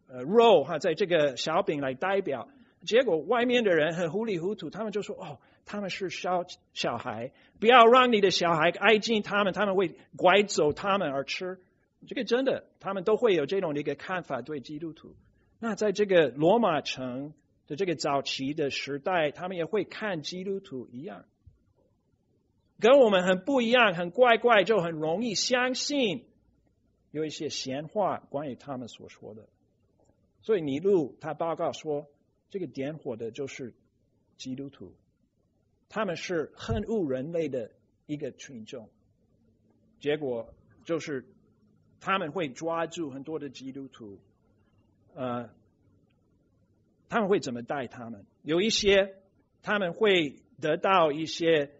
呃肉哈，在这个小饼来代表。结果外面的人很糊里糊涂，他们就说哦，他们是小小孩，不要让你的小孩挨近他们，他们会拐走他们而吃。这个真的，他们都会有这种的一个看法对基督徒。那在这个罗马城。这个早期的时代，他们也会看基督徒一样，跟我们很不一样，很怪怪，就很容易相信有一些闲话关于他们所说的。所以尼禄他报告说，这个点火的就是基督徒，他们是恨恶人类的一个群众。结果就是他们会抓住很多的基督徒，呃。他们会怎么待他们？有一些他们会得到一些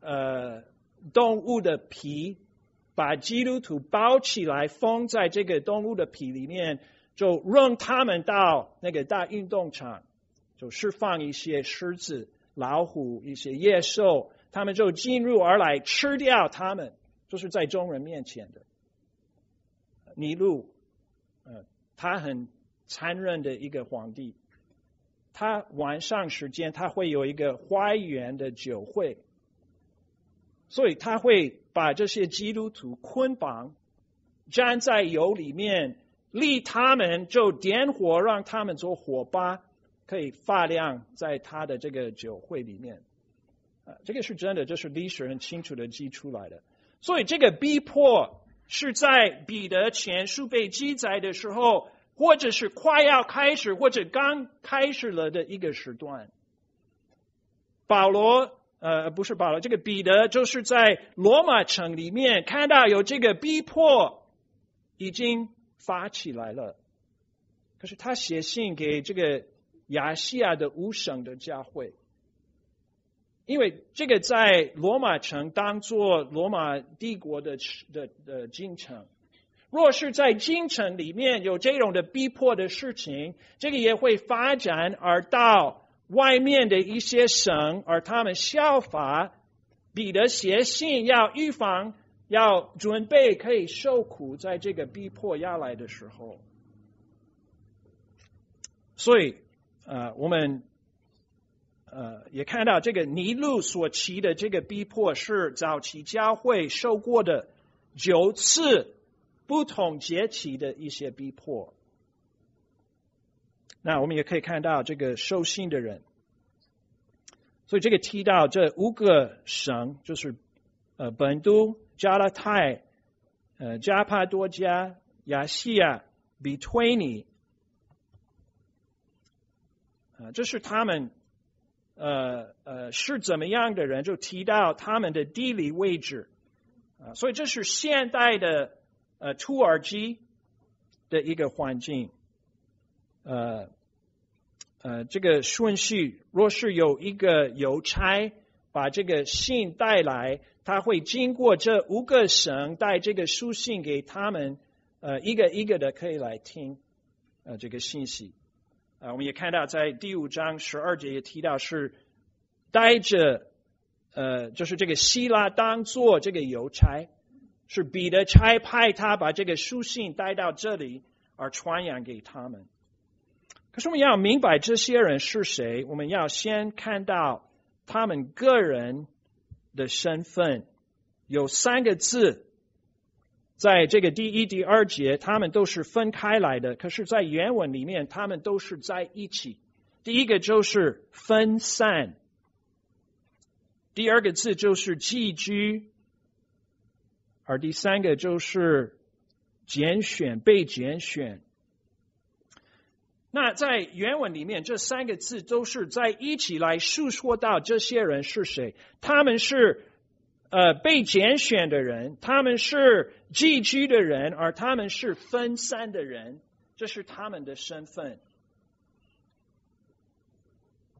呃动物的皮，把基督徒包起来，封在这个动物的皮里面，就让他们到那个大运动场，就释放一些狮子、老虎、一些野兽，他们就进入而来吃掉他们，就是在众人面前的。尼禄，呃，他很残忍的一个皇帝。他晚上时间，他会有一个花园的酒会，所以他会把这些基督徒捆绑，粘在油里面，立他们就点火，让他们做火把，可以发亮在他的这个酒会里面。啊，这个是真的，这是历史很清楚的记出来的。所以这个逼迫是在彼得前书被记载的时候。或者是快要开始，或者刚开始了的一个时段。保罗，呃，不是保罗，这个彼得就是在罗马城里面看到有这个逼迫已经发起来了。可是他写信给这个亚细亚的五省的教会，因为这个在罗马城当做罗马帝国的的的京城。若是在京城里面有这种的逼迫的事情，这个也会发展而到外面的一些省，而他们效法彼得写信，要预防，要准备可以受苦，在这个逼迫要来的时候。所以，呃，我们呃也看到这个尼禄所骑的这个逼迫是早期教会受过的九次。不同节期的一些逼迫，那我们也可以看到这个受信的人，所以这个提到这五个省，就是呃本都、加拉泰、呃加帕多加、亚细亚、比推尼，啊，这是他们呃呃是怎么样的人，就提到他们的地理位置。啊，所以这是现代的呃土耳其的一个环境，呃。呃，这个顺序，若是有一个邮差把这个信带来，他会经过这五个省带这个书信给他们，呃，一个一个的可以来听，呃，这个信息。啊，我们也看到在第五章十二节也提到是带着，呃，就是这个希拉当做这个邮差，是彼得差派他把这个书信带到这里，而传扬给他们。可是我们要明白这些人是谁，我们要先看到他们个人的身份。有三个字，在这个第一、第二节，他们都是分开来的。可是，在原文里面，他们都是在一起。第一个就是分散，第二个字就是寄居，而第三个就是拣选、被拣选。那在原文里面，这三个字都是在一起来诉说到这些人是谁。他们是呃被拣选的人，他们是寄居的人，而他们是分散的人，这是他们的身份。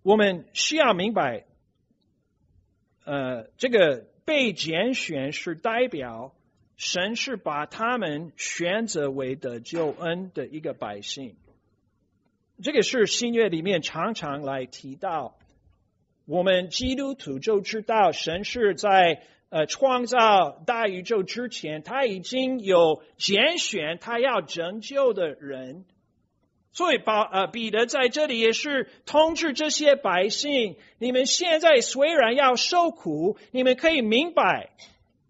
我们需要明白，呃，这个被拣选是代表神是把他们选择为得救恩的一个百姓。这个是新约里面常常来提到，我们基督徒就知道神是在呃创造大宇宙之前，他已经有拣选他要拯救的人，所以保呃彼得在这里也是通知这些百姓：你们现在虽然要受苦，你们可以明白，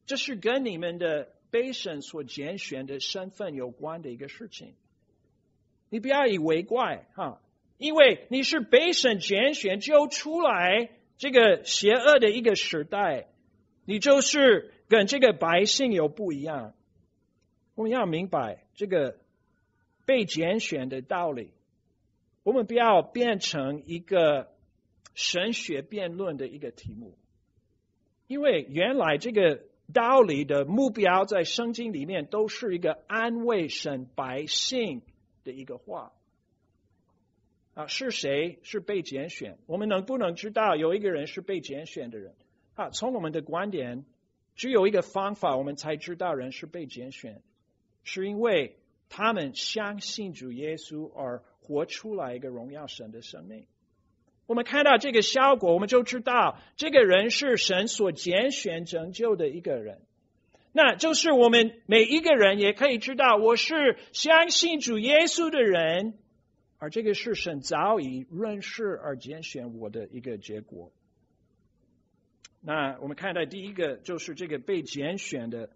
这是跟你们的被神所拣选的身份有关的一个事情。你不要以为怪哈，因为你是被神拣选就出来这个邪恶的一个时代，你就是跟这个百姓有不一样。我们要明白这个被拣选的道理，我们不要变成一个神学辩论的一个题目，因为原来这个道理的目标在圣经里面都是一个安慰神百姓。的一个话啊，是谁是被拣选？我们能不能知道有一个人是被拣选的人啊？从我们的观点，只有一个方法，我们才知道人是被拣选，是因为他们相信主耶稣而活出来一个荣耀神的生命。我们看到这个效果，我们就知道这个人是神所拣选拯救的一个人。那就是我们每一个人也可以知道，我是相信主耶稣的人，而这个是神早已认识而拣选我的一个结果。那我们看到第一个就是这个被拣选的，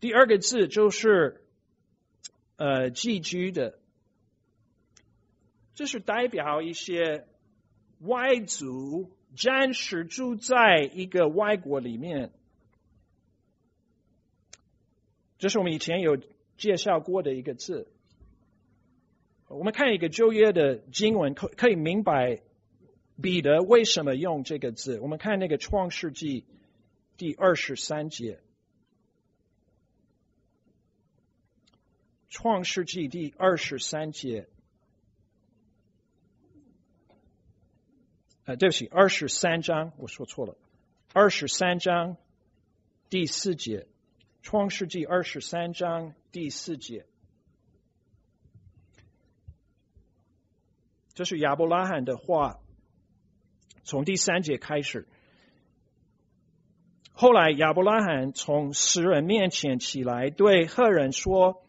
第二个字就是呃寄居的，这是代表一些外族暂时住在一个外国里面。这是我们以前有介绍过的一个字。我们看一个旧约的经文，可可以明白彼得为什么用这个字。我们看那个创世纪第二十三节，创世纪第二十三节，啊，对不起，二十三章，我说错了，二十三章第四节。创世纪二十三章第四节，这是亚伯拉罕的话，从第三节开始。后来亚伯拉罕从死人面前起来，对赫人说：“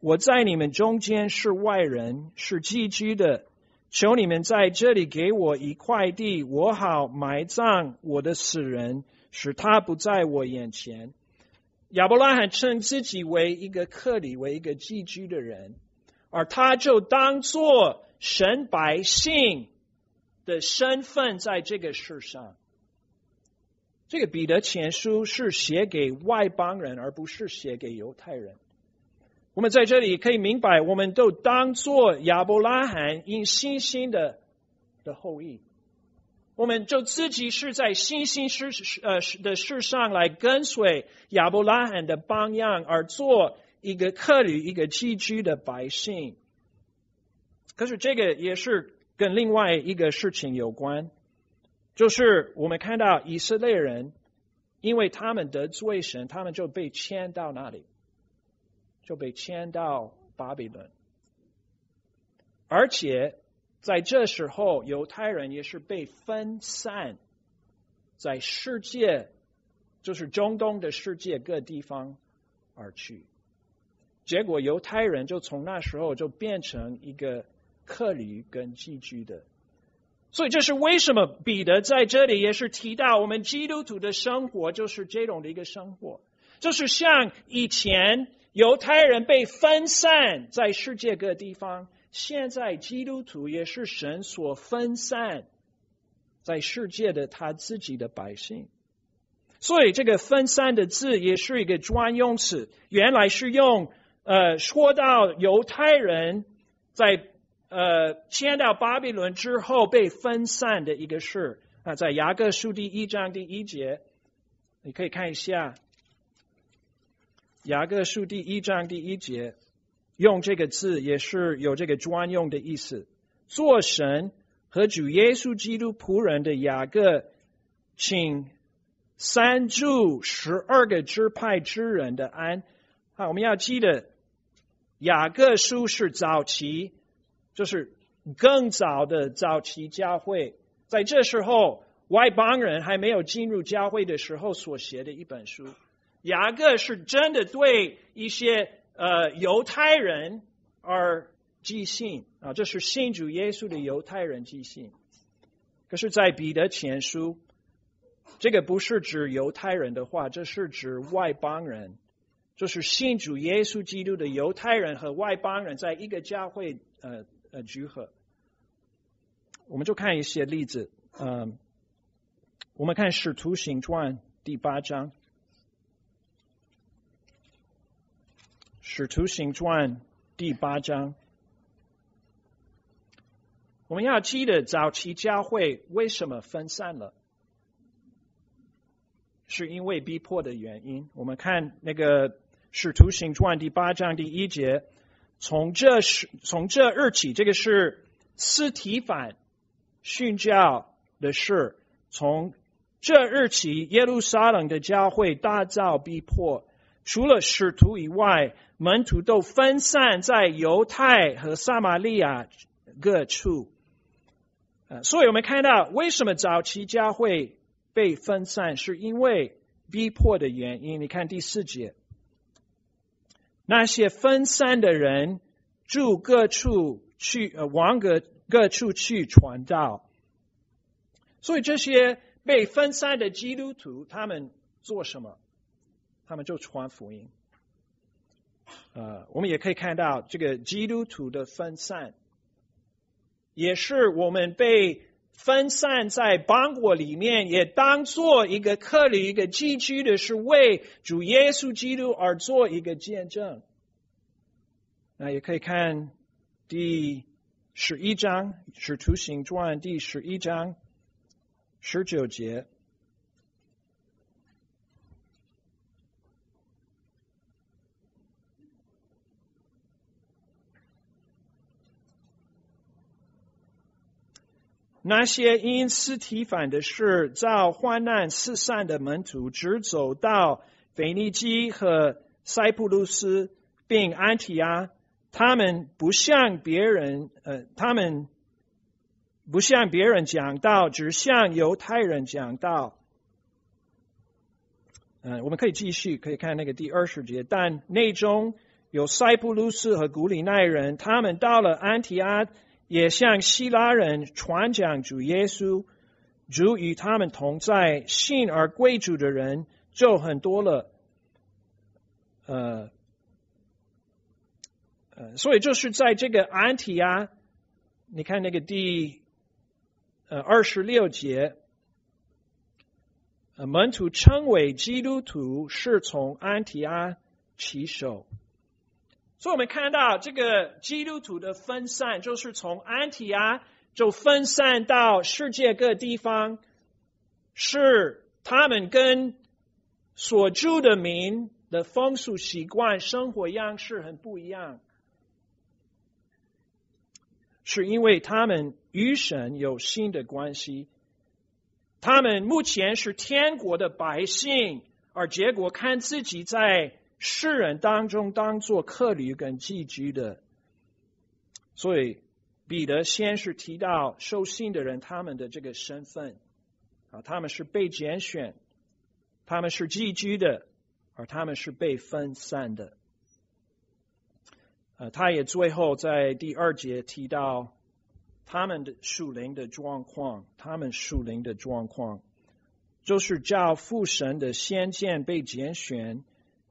我在你们中间是外人，是寄居的，求你们在这里给我一块地，我好埋葬我的死人，使他不在我眼前。”亚伯拉罕称自己为一个克里，为一个寄居的人，而他就当做神百姓的身份在这个世上。这个彼得前书是写给外邦人，而不是写给犹太人。我们在这里可以明白，我们都当做亚伯拉罕因信心的的后裔，我们就自己是在信心事呃的事上来跟随亚伯拉罕的榜样，而做一个客旅、一个寄居的百姓。可是这个也是跟另外一个事情有关。就是我们看到以色列人，因为他们得罪神，他们就被迁到那里，就被迁到巴比伦。而且在这时候，犹太人也是被分散在世界，就是中东的世界各地方而去。结果犹太人就从那时候就变成一个客旅跟寄居的。所以这是为什么彼得在这里也是提到我们基督徒的生活就是这种的一个生活，就是像以前犹太人被分散在世界各地方，现在基督徒也是神所分散在世界的他自己的百姓。所以这个分散的字也是一个专用词，原来是用呃说到犹太人在。呃，迁到巴比伦之后被分散的一个事啊，在雅各书第一章第一节，你可以看一下雅各书第一章第一节，用这个字也是有这个专用的意思。做神和主耶稣基督仆人的雅各，请三住十二个支派之人的安。好，我们要记得雅各书是早期。就是更早的早期教会，在这时候外邦人还没有进入教会的时候所写的一本书。雅各是真的对一些呃犹太人而寄信啊，这是信主耶稣的犹太人寄信。可是，在彼得前书，这个不是指犹太人的话，这是指外邦人，就是信主耶稣基督的犹太人和外邦人在一个教会呃。呃，聚合，我们就看一些例子。嗯，我们看《使徒行传》第八章，《使徒行传》第八章，我们要记得早期教会为什么分散了，是因为逼迫的原因。我们看那个《使徒行传》第八章第一节。从这是从这日起，这个是斯提反训教的事。从这日起，耶路撒冷的教会大造逼迫，除了使徒以外，门徒都分散在犹太和撒玛利亚各处。呃，所以我们看到，为什么早期教会被分散，是因为逼迫的原因。你看第四节。那些分散的人住各处去，呃，往各各处去传道。所以这些被分散的基督徒，他们做什么？他们就传福音。呃，我们也可以看到，这个基督徒的分散，也是我们被分散在邦国里面，也当做一个客旅、一个寄居的，是为主耶稣基督而做一个见证。那也可以看第十一章《使徒行传》第十一章十九节。那些因斯提反的事遭患难四散的门徒，只走到腓尼基和塞浦路斯，并安提阿。他们不向别人，呃，他们不向别人讲道，只向犹太人讲道。嗯，我们可以继续，可以看那个第二十节。但内中有塞浦路斯和古里奈人，他们到了安提阿，也向希腊人传讲主耶稣。主与他们同在，信而归主的人就很多了。呃。呃，所以就是在这个安提亚，你看那个第呃二十六节，门徒称为基督徒，是从安提阿起手。所以，我们看到这个基督徒的分散，就是从安提阿就分散到世界各地方，是他们跟所住的民的风俗习惯、生活样式很不一样，是因为他们与神有新的关系。他们目前是天国的百姓，而结果看自己在。世人当中当做客旅跟寄居的，所以彼得先是提到受信的人他们的这个身份啊，他们是被拣选，他们是寄居的，而他们是被分散的。呃，他也最后在第二节提到他们的属灵的状况，他们属灵的状况就是叫父神的先见被拣选。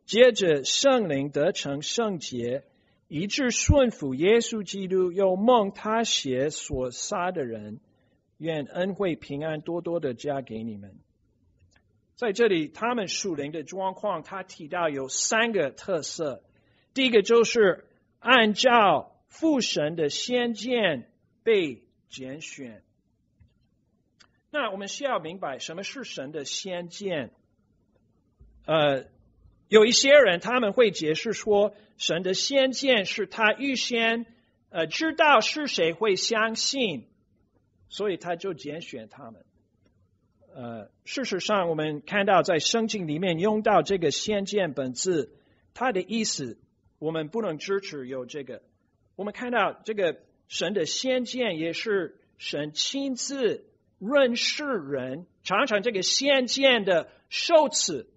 接着圣灵得成圣洁，以致顺服耶稣基督，又蒙他血所杀的人，愿恩惠平安多多的加给你们。在这里，他们属灵的状况，他提到有三个特色。第一个就是按照父神的先见被拣选。那我们需要明白什么是神的先见？呃。有一些人他们会解释说，神的先见是他预先呃知道是谁会相信，所以他就拣选他们。呃，事实上我们看到在圣经里面用到这个先见本字，它的意思我们不能支持有这个。我们看到这个神的先见也是神亲自认识人，常常这个先见的受词。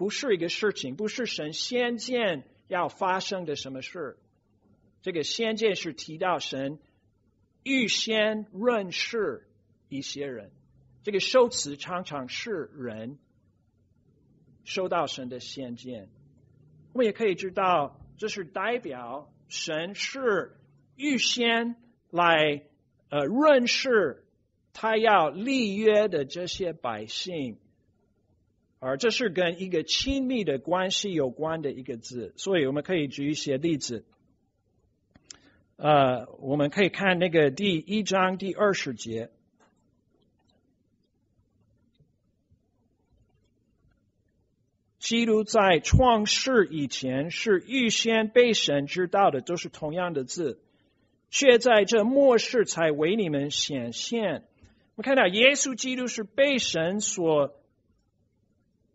不是一个事情，不是神先见要发生的什么事。这个先见是提到神预先认识一些人，这个受词常常是人收到神的先见。我们也可以知道，这是代表神是预先来呃认识他要立约的这些百姓。而这是跟一个亲密的关系有关的一个字，所以我们可以举一些例子。呃，我们可以看那个第一章第二十节，基督在创世以前是预先被神知道的，都是同样的字，却在这末世才为你们显现。我们看到耶稣基督是被神所。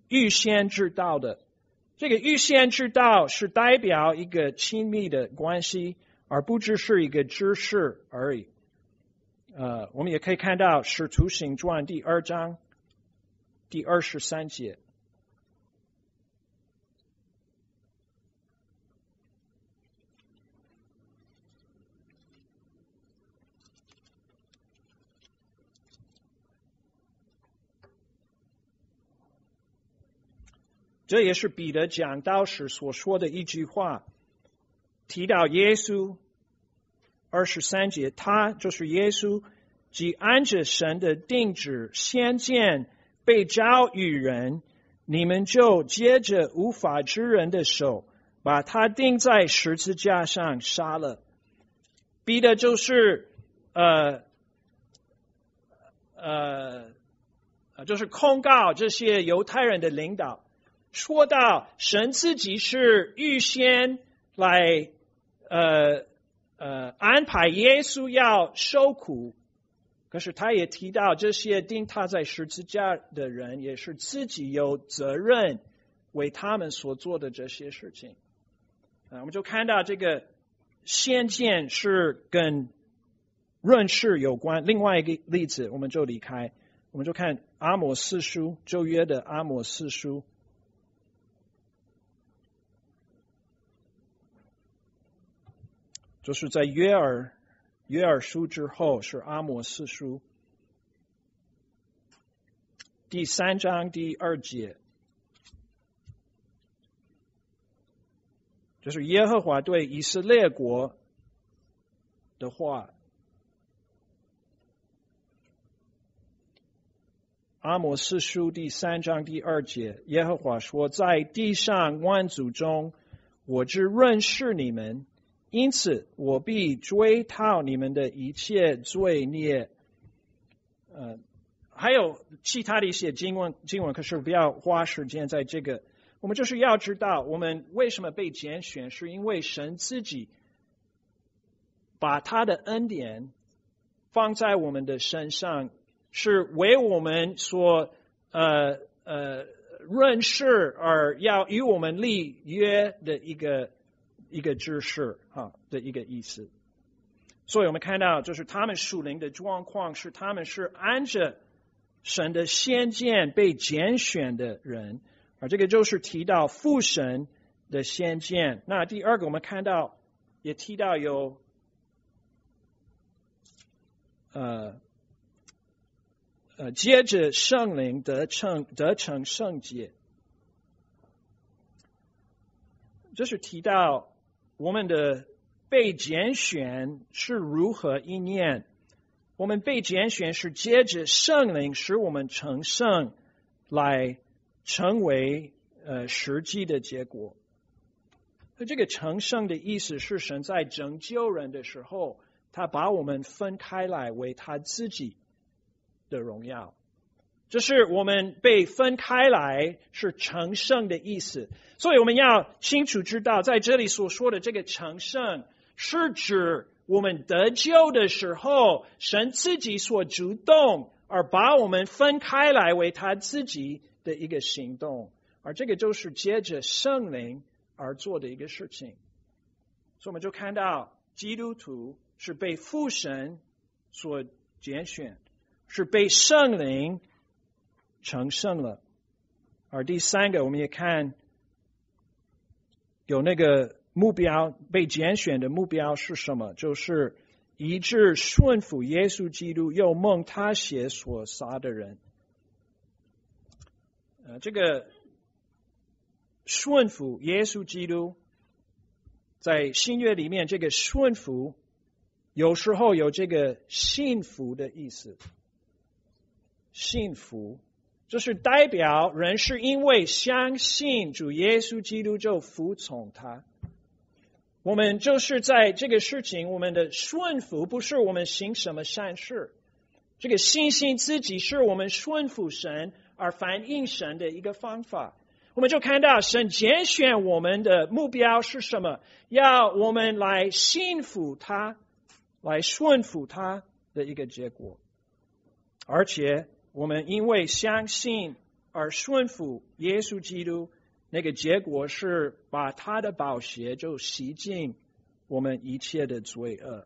预先知道的，这个预先知道是代表一个亲密的关系，而不只是一个知识而已。呃，我们也可以看到《使徒行传》第二章第二十三节。这也是彼得讲道时所说的一句话，提到耶稣二十三节，他就是耶稣，即按着神的定旨先见被召与人，你们就接着无法之人的手，把他钉在十字架上杀了。彼得就是呃呃，就是控告这些犹太人的领导。说到神自己是预先来呃呃安排耶稣要受苦，可是他也提到这些钉他在十字架的人也是自己有责任为他们所做的这些事情。啊，我们就看到这个先见是跟认识有关。另外一个例子，我们就离开，我们就看阿摩四书旧约的阿摩四书。就是在约尔约尔书之后是阿摩斯书第三章第二节，就是耶和华对以色列国的话。阿摩斯书第三章第二节，耶和华说：“在地上万族中，我只认识你们，因此我必追讨你们的一切罪孽。”呃，还有其他的一些经文，经文可是不要花时间在这个。我们就是要知道，我们为什么被拣选，是因为神自己把他的恩典放在我们的身上，是为我们所呃呃认识而要与我们立约的一个一个知识啊的一个意思。所以我们看到，就是他们属灵的状况是，他们是按着神的先见被拣选的人。啊，这个就是提到父神的先见。那第二个，我们看到也提到有呃呃，接着圣灵得成得成圣洁，这是提到我们的被拣选是如何一念。我们被拣选是接着圣灵使我们成圣来。成为呃实际的结果。那这个成圣的意思是，神在拯救人的时候，他把我们分开来为他自己的荣耀。就是我们被分开来是成圣的意思。所以我们要清楚知道，在这里所说的这个成圣，是指我们得救的时候，神自己所主动而把我们分开来为他自己。的一个行动，而这个就是接着圣灵而做的一个事情，所以我们就看到基督徒是被父神所拣选，是被圣灵成圣了。而第三个，我们也看有那个目标被拣选的目标是什么？就是一致顺服耶稣基督，又蒙他血所杀的人。呃，这个顺服耶稣基督，在新约里面，这个顺服有时候有这个幸福的意思。幸福就是代表人是因为相信主耶稣基督就服从他。我们就是在这个事情，我们的顺服不是我们行什么善事，这个信心自己是我们顺服神。而反映神的一个方法，我们就看到神拣选我们的目标是什么？要我们来信服他，来顺服他的一个结果。而且我们因为相信而顺服耶稣基督，那个结果是把他的宝血就洗净我们一切的罪恶。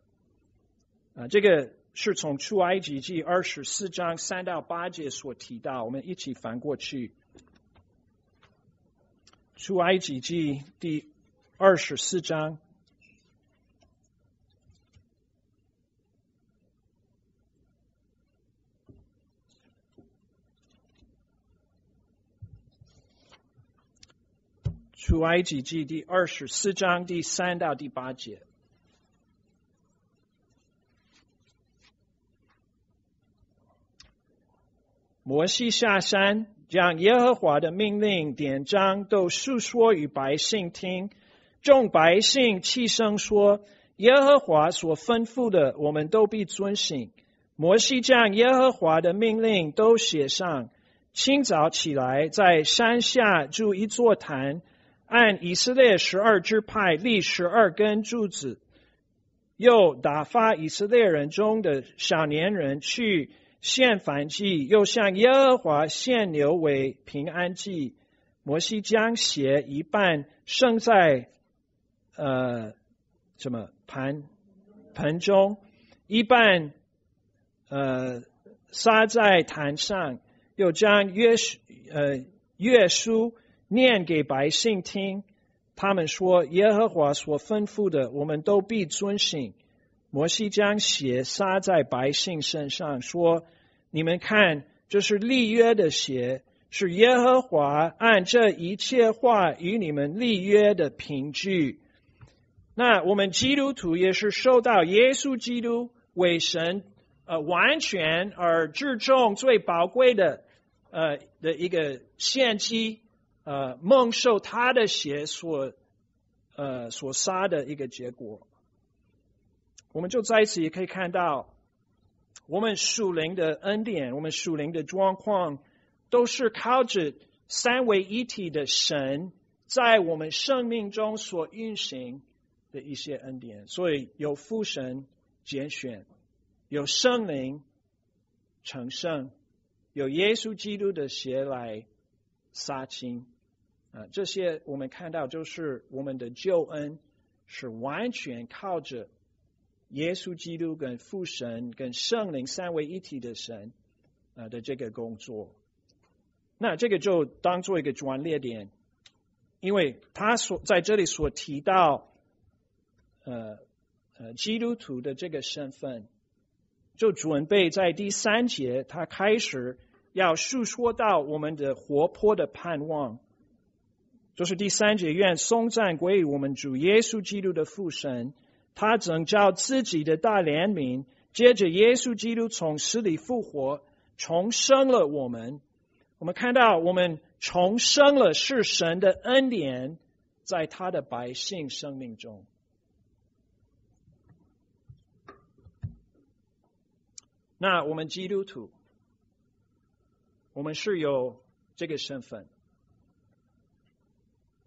啊，这个。是从出埃及记二十四章三到八节所提到，我们一起翻过去。出埃及记第二十四章，出埃及记第二十四章第三到第八节。摩西下山，将耶和华的命令典章都述说与百姓听。众百姓齐声说：“耶和华所吩咐的，我们都必遵行。”摩西将耶和华的命令都写上。清早起来，在山下筑一座坛，按以色列十二支派立十二根柱子，又打发以色列人中的小年人去。献燔祭，又向耶和华献牛为平安祭。摩西将血一半盛在呃什么盘盆中，一半呃撒在坛上，又将约呃约书念给百姓听。他们说：耶和华所吩咐的，我们都必遵行。摩西将血撒在百姓身上，说：“你们看，这是立约的血，是耶和华按这一切话与你们立约的凭据。那我们基督徒也是受到耶稣基督为神呃完全而至重、最宝贵的呃的一个献祭，呃蒙受他的血所呃所杀的一个结果。我们就在此也可以看到，我们属灵的恩典，我们属灵的状况，都是靠着三位一体的神在我们生命中所运行的一些恩典。所以有父神拣选，有圣灵成圣。有耶稣基督的血来杀青啊，这些我们看到就是我们的救恩是完全靠着耶稣基督跟父神跟圣灵三位一体的神啊的这个工作。那这个就当做一个转列点，因为他所在这里所提到呃呃基督徒的这个身份，就准备在第三节他开始。要述说到我们的活泼的盼望，就是第三节，愿颂赞归于我们主耶稣基督的父神，他拯救自己的大怜悯，接着耶稣基督从死里复活，重生了我们。我们看到，我们重生了是神的恩典，在他的百姓生命中。那我们基督徒。我们是有这个身份，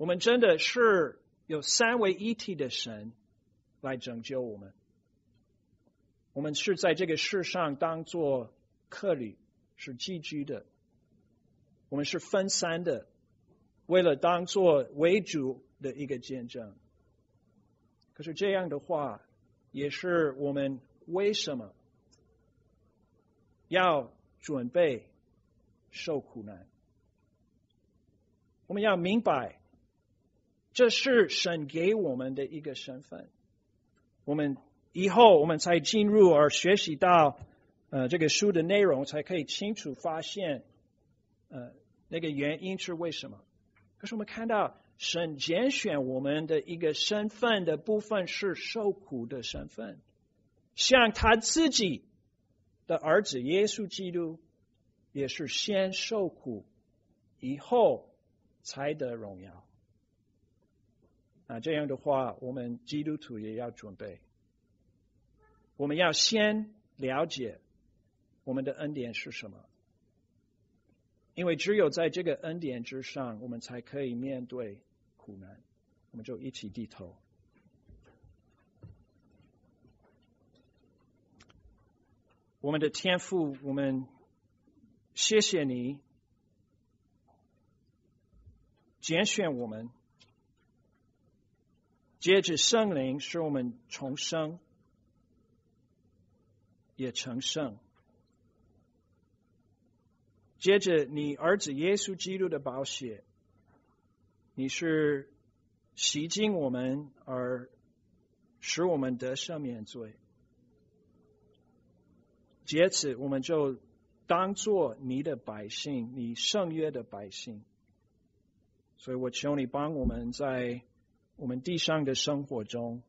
我们真的是有三位一体的神来拯救我们。我们是在这个世上当做客旅，是寄居的。我们是分散的，为了当做为主的一个见证。可是这样的话，也是我们为什么要准备？受苦难，我们要明白，这是神给我们的一个身份。我们以后我们才进入而学习到，呃，这个书的内容，才可以清楚发现，呃，那个原因是为什么。可是我们看到，神拣选我们的一个身份的部分是受苦的身份，像他自己的儿子耶稣基督。也是先受苦，以后才得荣耀。啊，这样的话，我们基督徒也要准备。我们要先了解我们的恩典是什么，因为只有在这个恩典之上，我们才可以面对苦难。我们就一起低头。我们的天赋，我们。谢谢你拣选我们，接着圣灵使我们重生，也成圣。接着你儿子耶稣基督的宝血，你是洗净我们而使我们得赦免罪。借此我们就。当做你的百姓，你圣约的百姓，所以我求你帮我们在我们地上的生活中，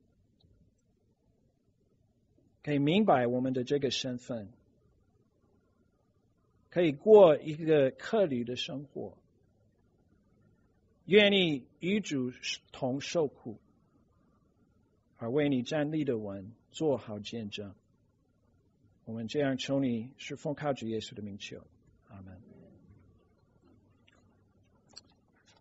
可以明白我们的这个身份，可以过一个客旅的生活，愿意与主同受苦，而为你站立的稳，做好见证。我们这样求你，是奉靠主耶稣的名求，阿门。